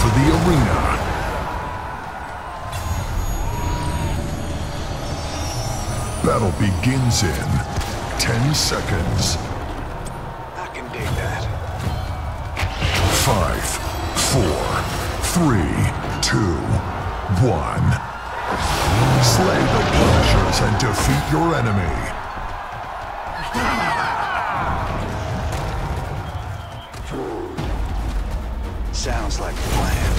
for the arena. Battle begins in 10 seconds. I can dig that. Five, four, three, two, one. Slay the Punishers and defeat your enemy. Like planned.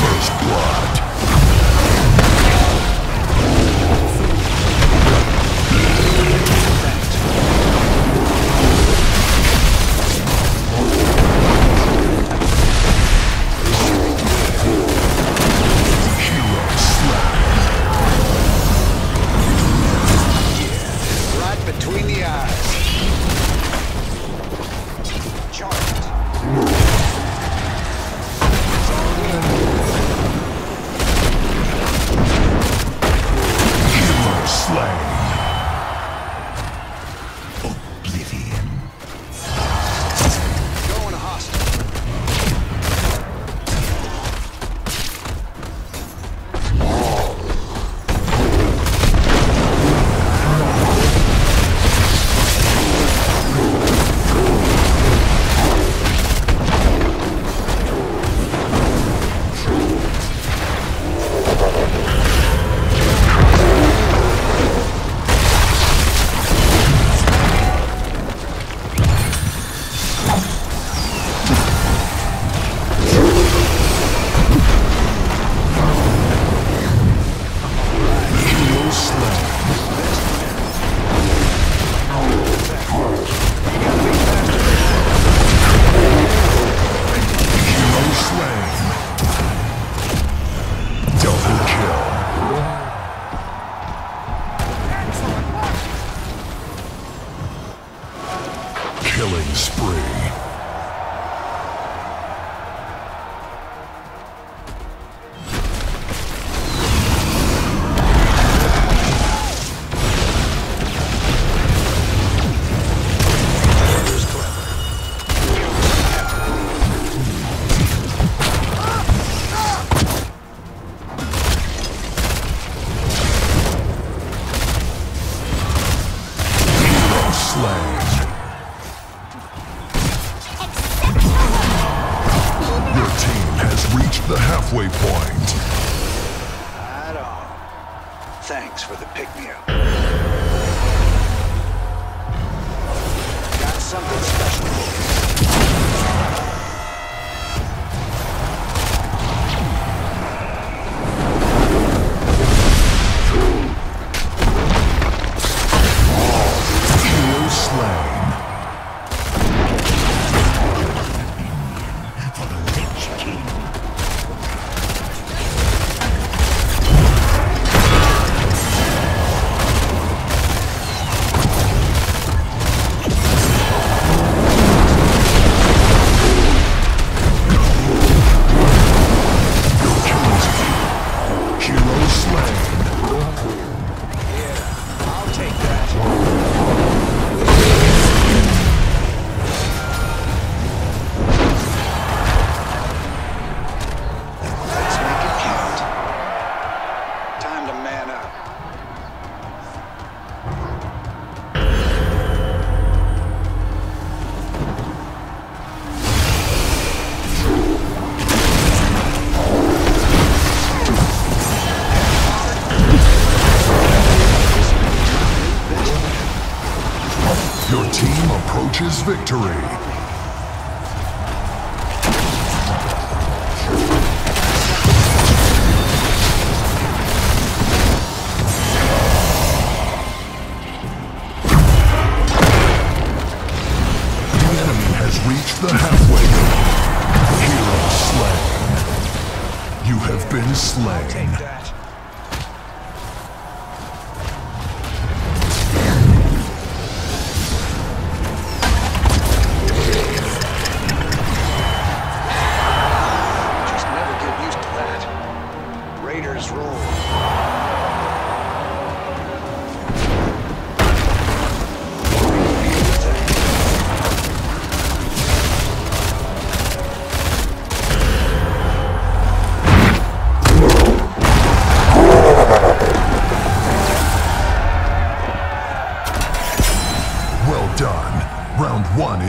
First blood.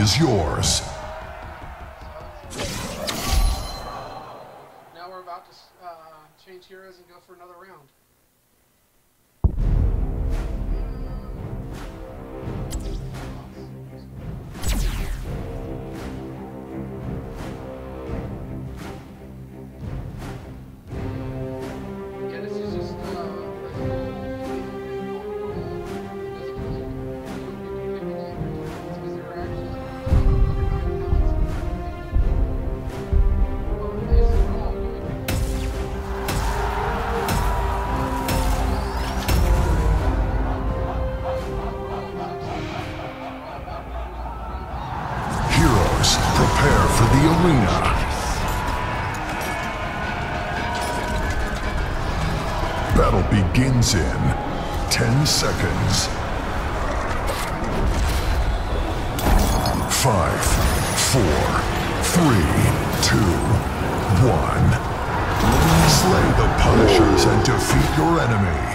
is yours. Now we're about to uh, change heroes and go for another round. seconds. Five, four, three, two, one. Slay the Punishers and defeat your enemies.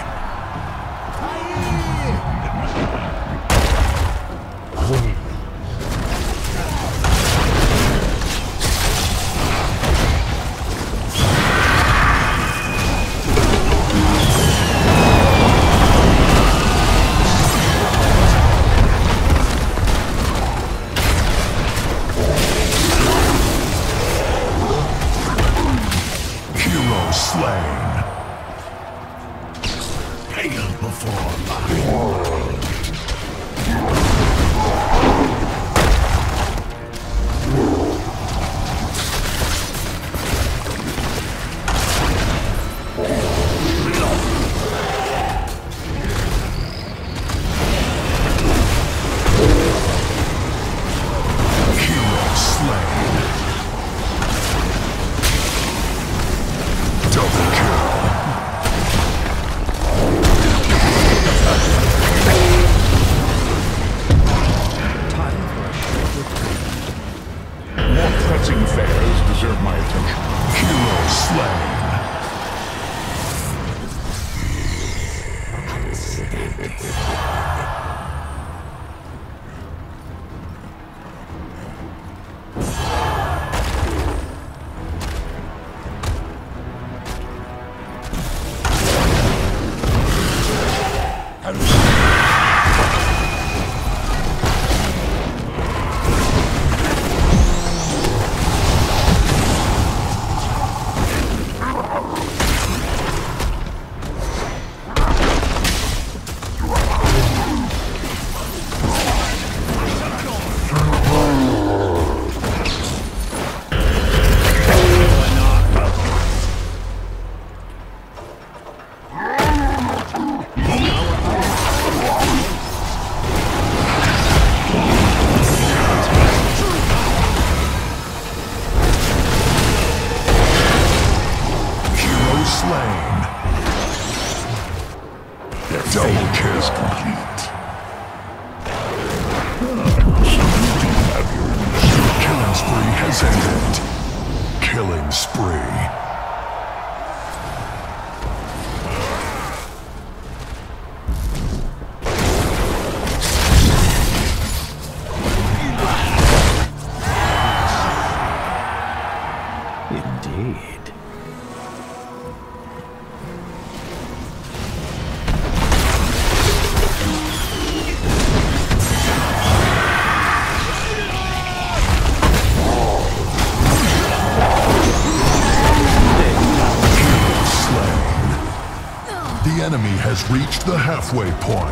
halfway point.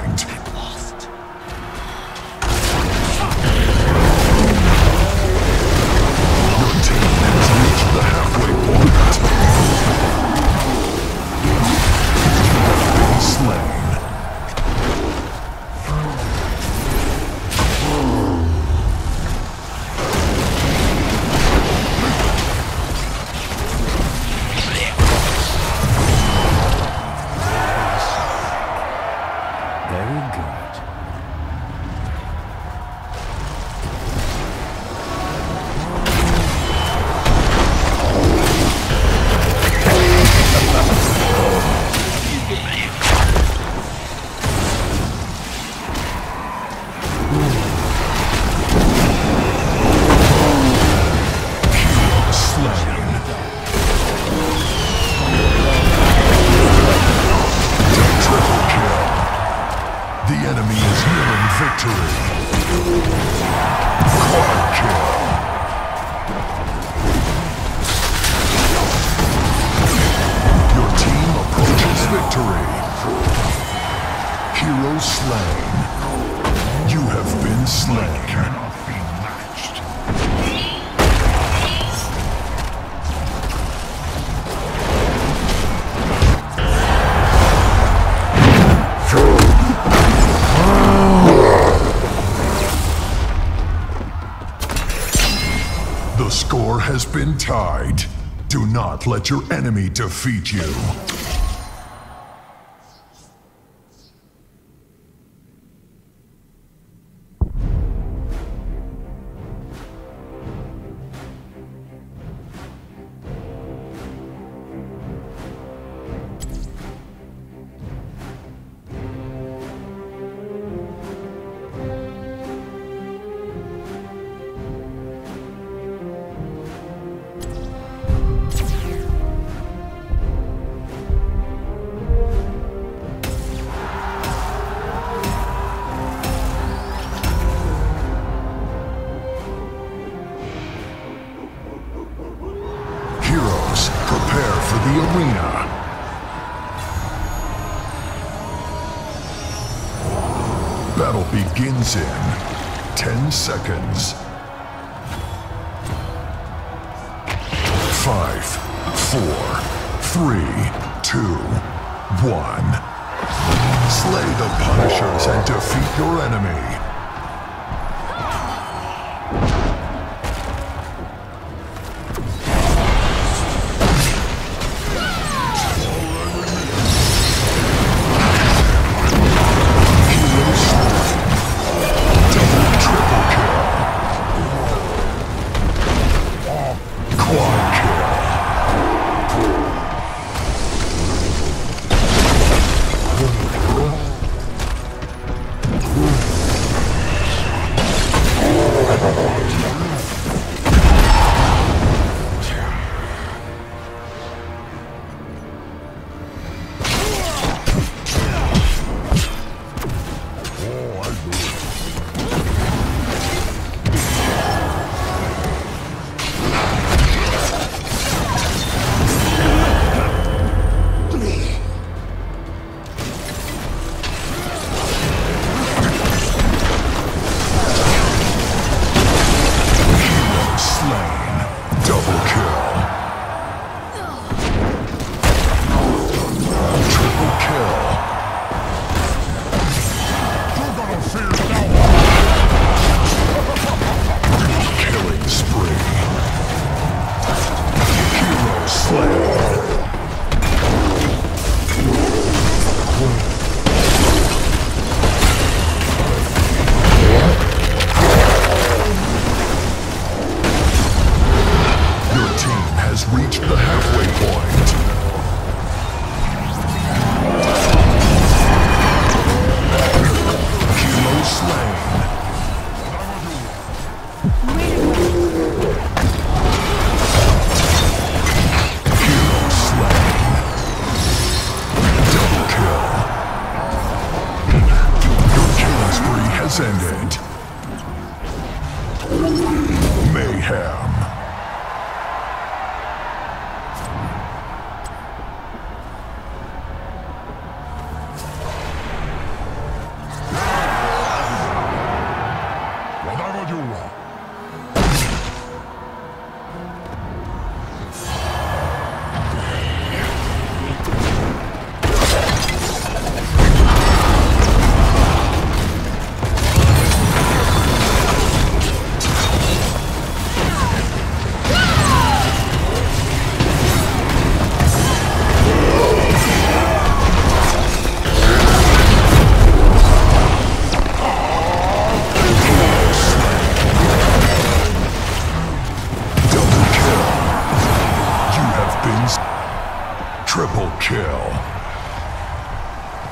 let your enemy defeat you. the arena. Battle begins in 10 seconds. Five, four, three, two, one. Slay the Punishers and defeat your enemy.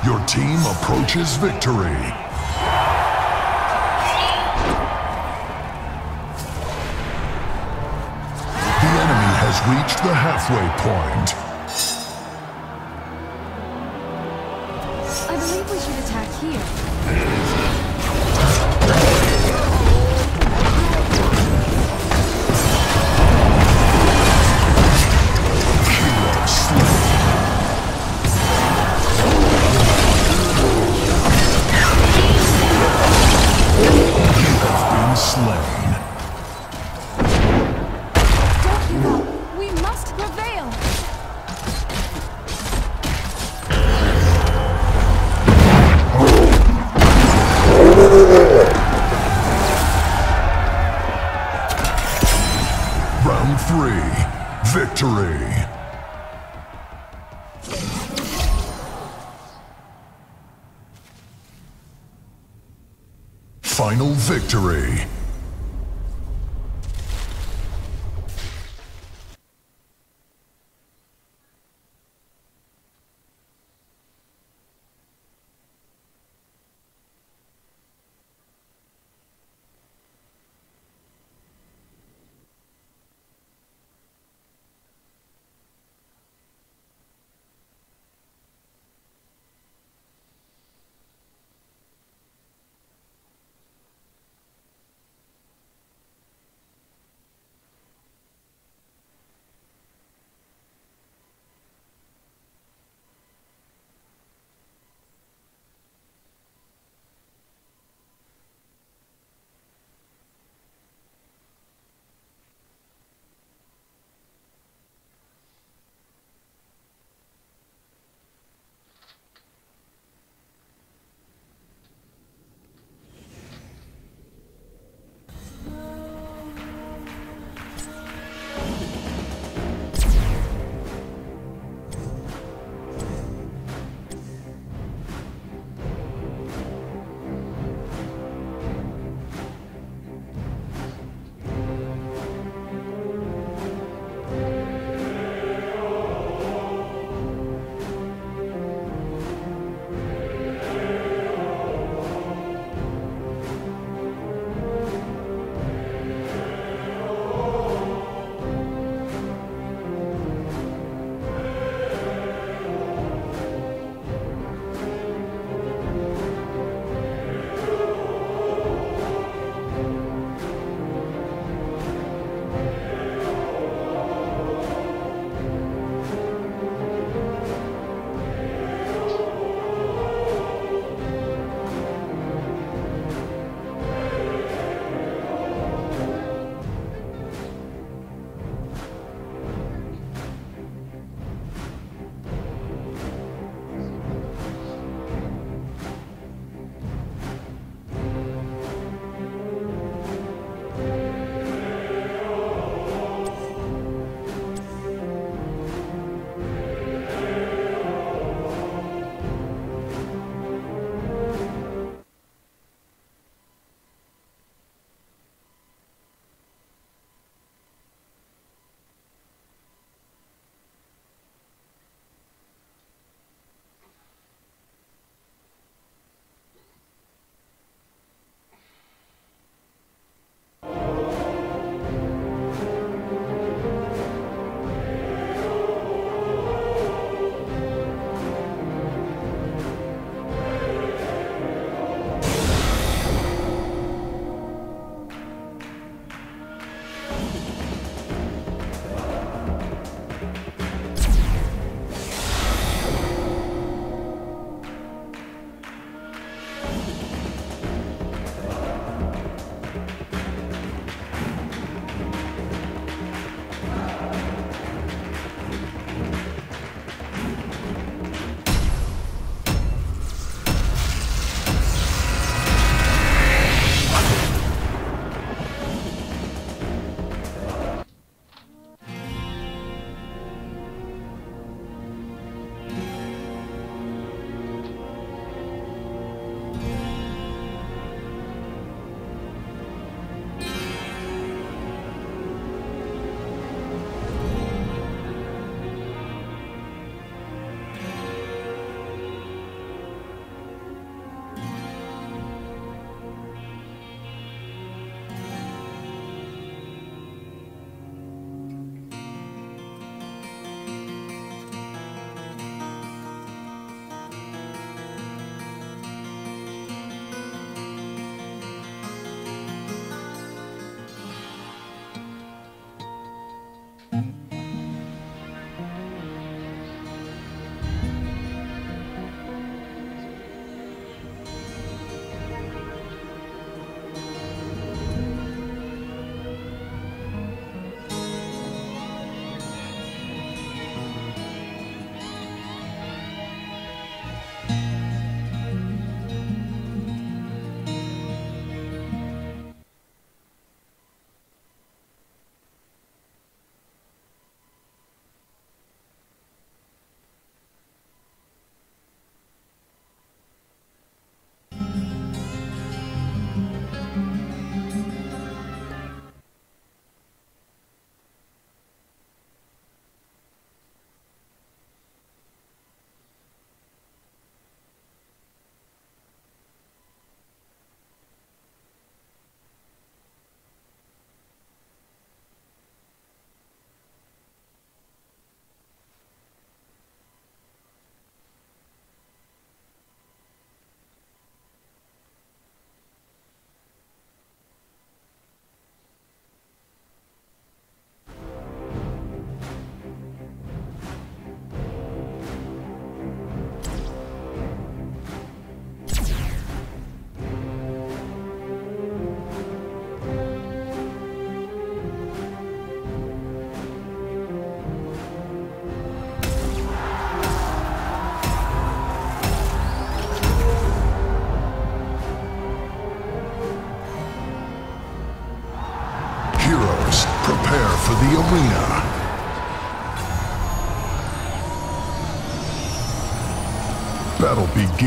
Your team approaches victory. The enemy has reached the halfway point.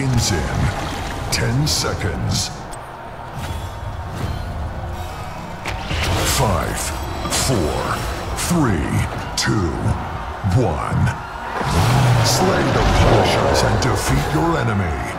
begins in 10 seconds. Five, four, three, two, one. Slay the Punishers and defeat your enemy.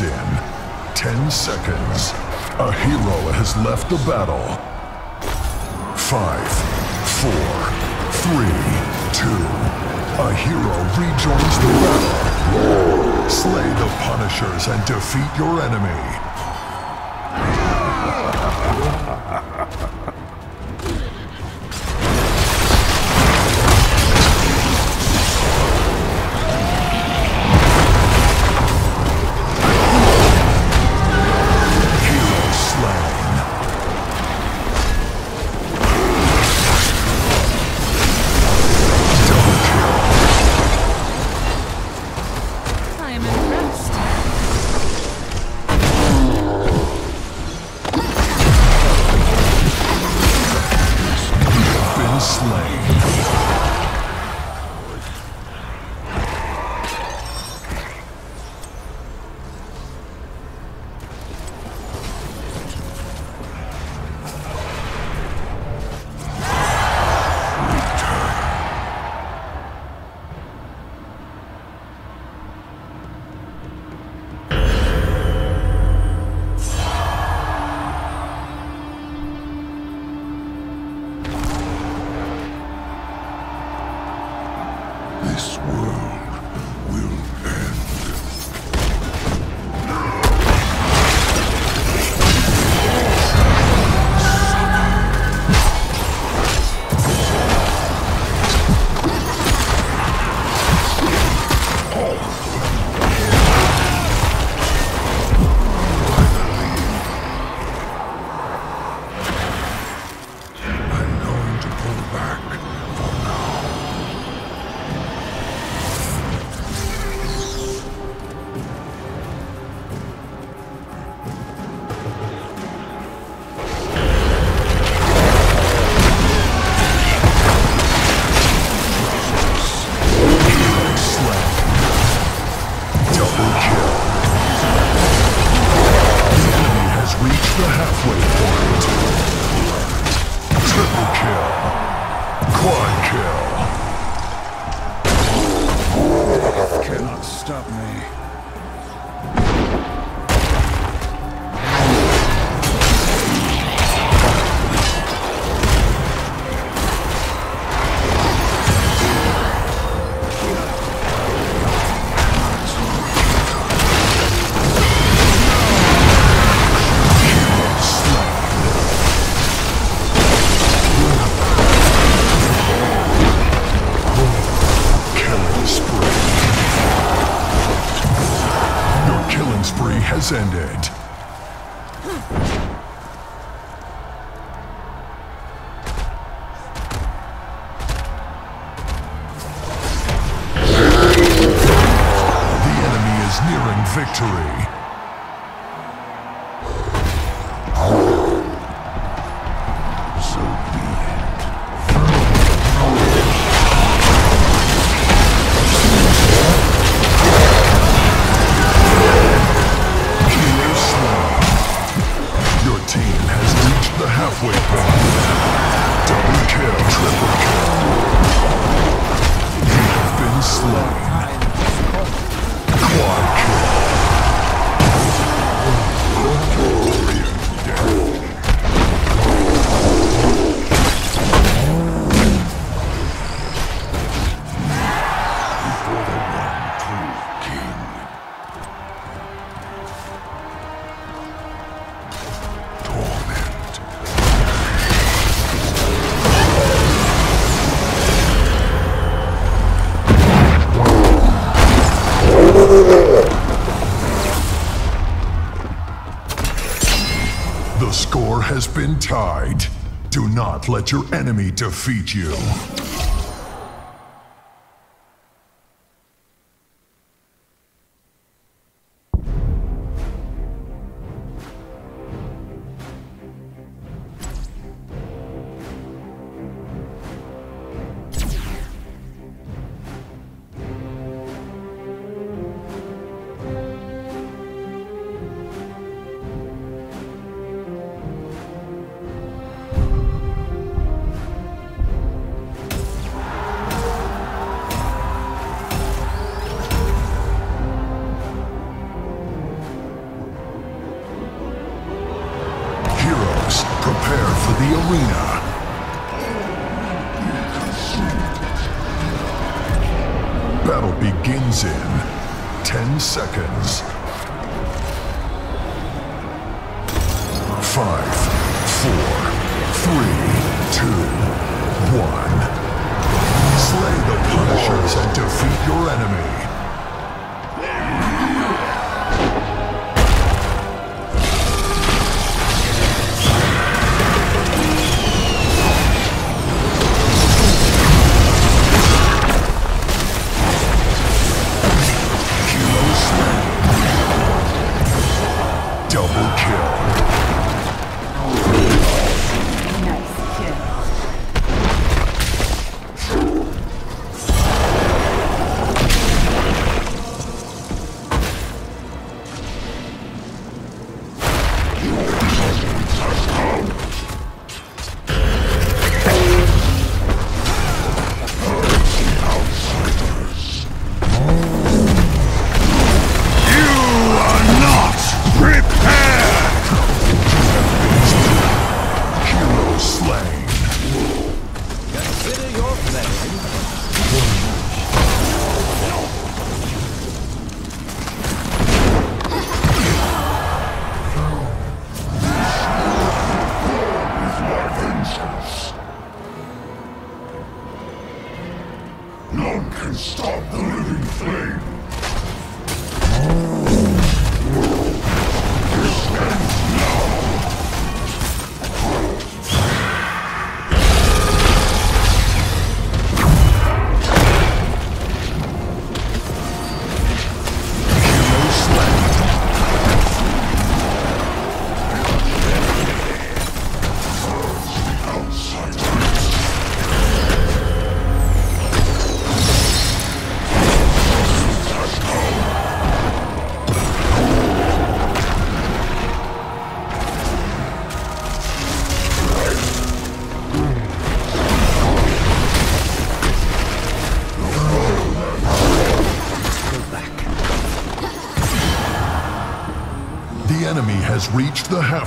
in 10 seconds. A hero has left the battle. Five, four, three, two. A hero rejoins the battle. Slay the Punishers and defeat your enemy. not let your enemy defeat you. begins in 10 seconds. Five, four, three, two, one. Slay the Punishers and defeat your enemy.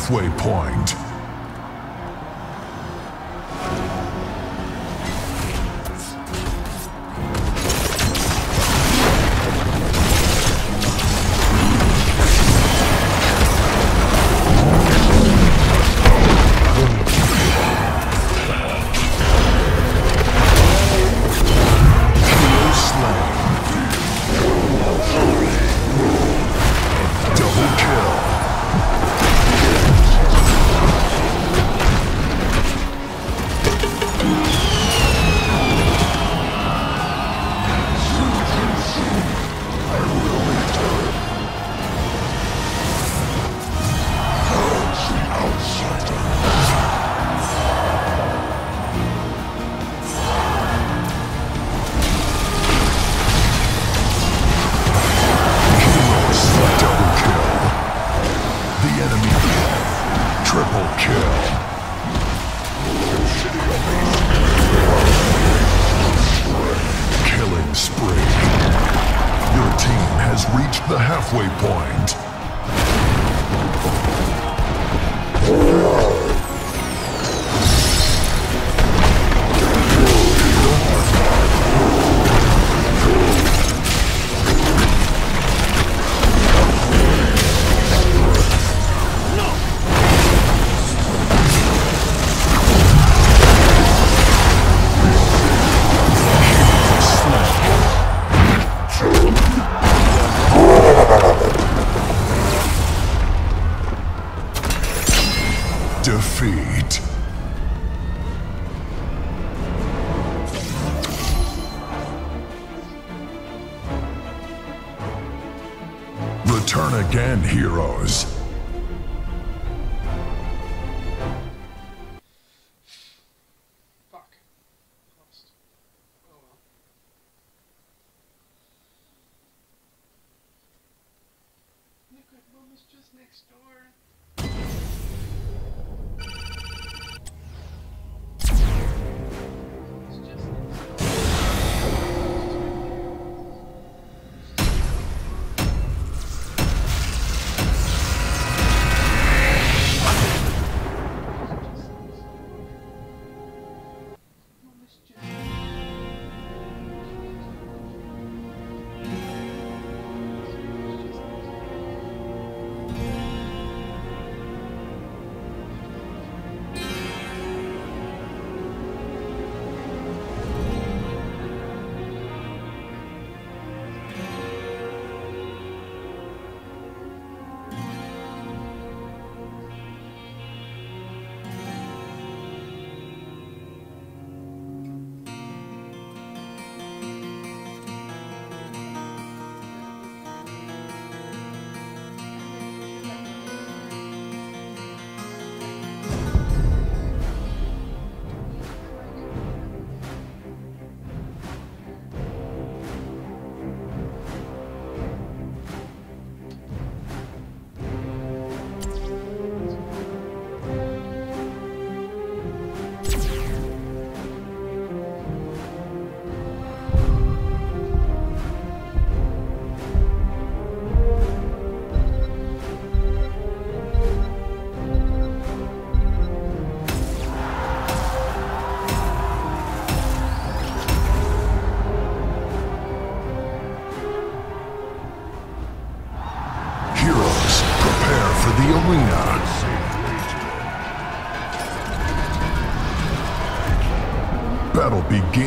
halfway point.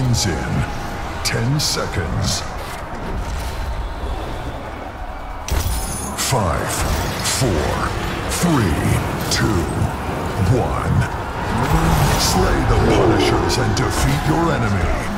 begins in 10 seconds. Five, four, three, two, one. Slay the Punishers and defeat your enemy.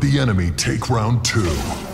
The enemy take round two.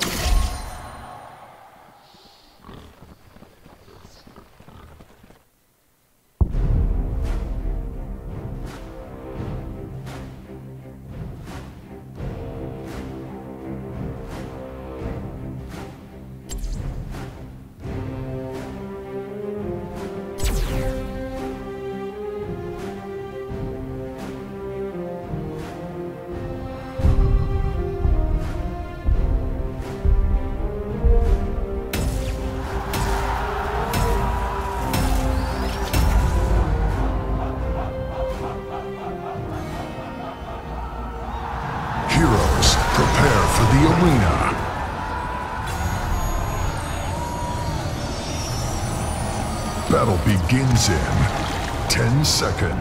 10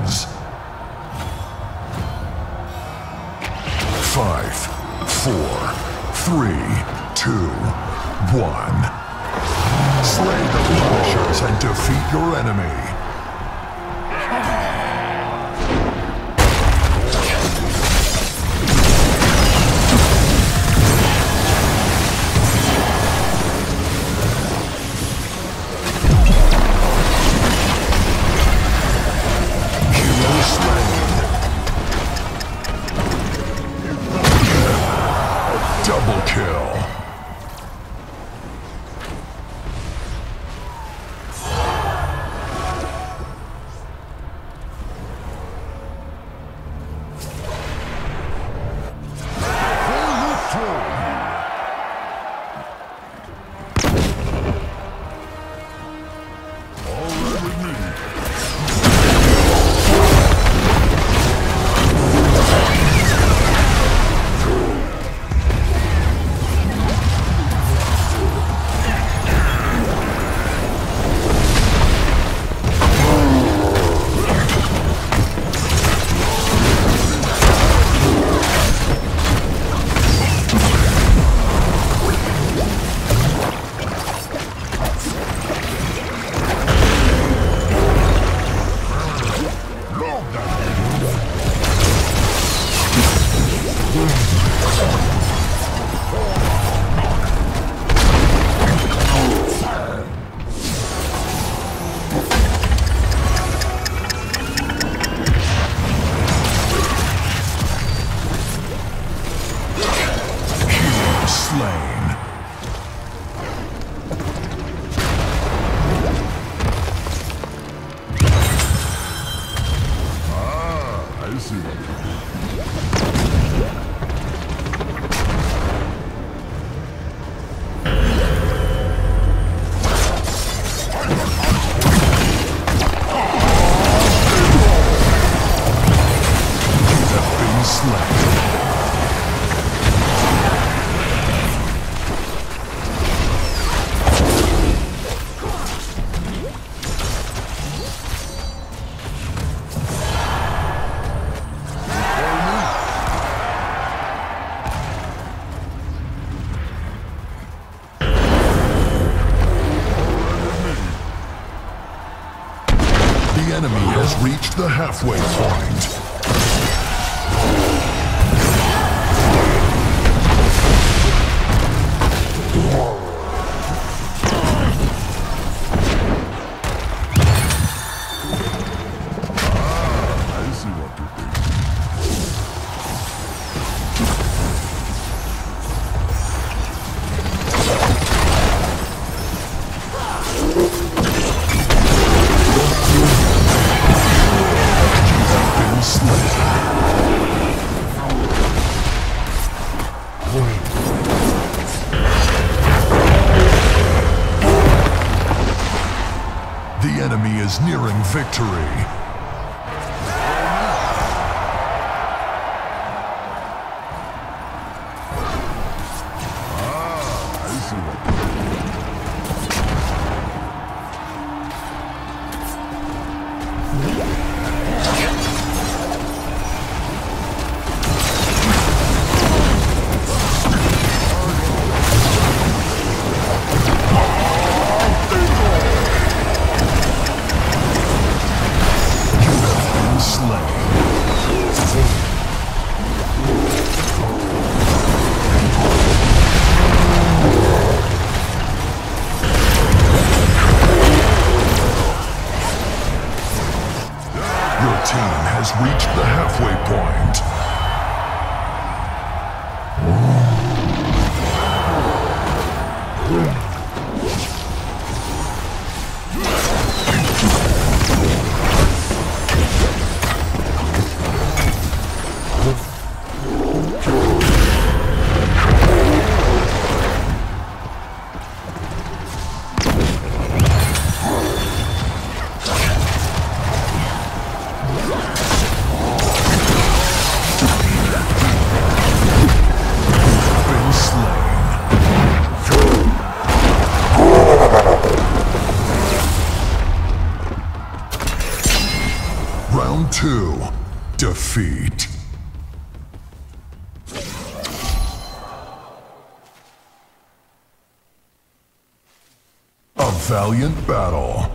battle.